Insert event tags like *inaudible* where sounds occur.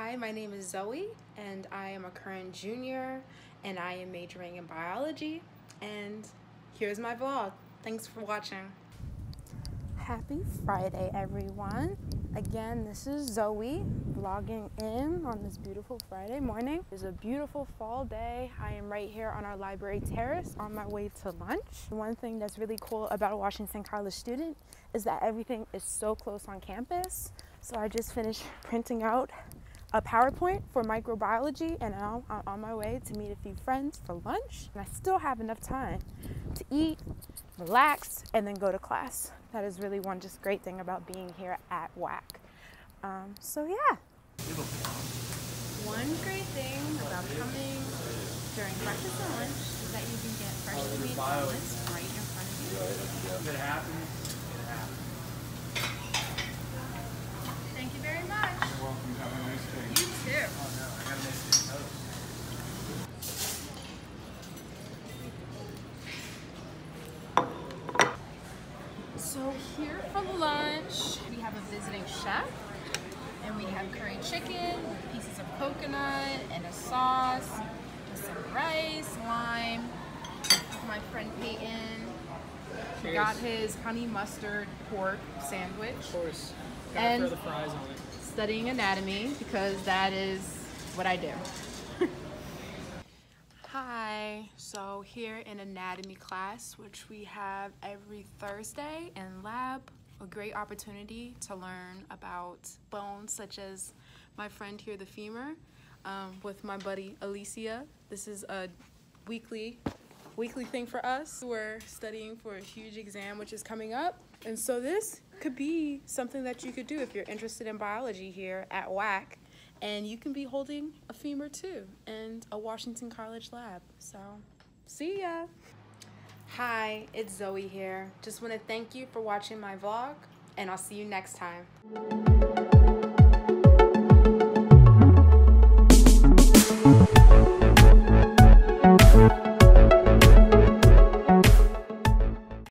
Hi, my name is Zoe, and I am a current junior, and I am majoring in biology. And here's my vlog. Thanks for watching. Happy Friday, everyone. Again, this is Zoe vlogging in on this beautiful Friday morning. It's a beautiful fall day. I am right here on our library terrace on my way to lunch. One thing that's really cool about a Washington College student is that everything is so close on campus. So I just finished printing out a PowerPoint for microbiology and I'm on my way to meet a few friends for lunch. And I still have enough time to eat, relax, and then go to class. That is really one just great thing about being here at WAC. Um, so yeah. One great thing about coming during breakfast and lunch is that you can get freshly made omelets right in front of you. If it happens, So here for lunch, we have a visiting chef, and we have curry chicken pieces of coconut and a sauce, with some rice, lime. My friend Peyton Cheers. got his honey mustard pork sandwich, Of course. Gotta And- throw the fries on it. studying anatomy because that is what I do. *laughs* Hi, so here in anatomy class, which we have every Thursday in lab, a great opportunity to learn about bones such as my friend here, the femur, um, with my buddy Alicia. This is a weekly weekly thing for us. We're studying for a huge exam which is coming up. And so this could be something that you could do if you're interested in biology here at WAC and you can be holding a femur too and a Washington College lab. So, see ya. Hi, it's Zoe here. Just want to thank you for watching my vlog and I'll see you next time.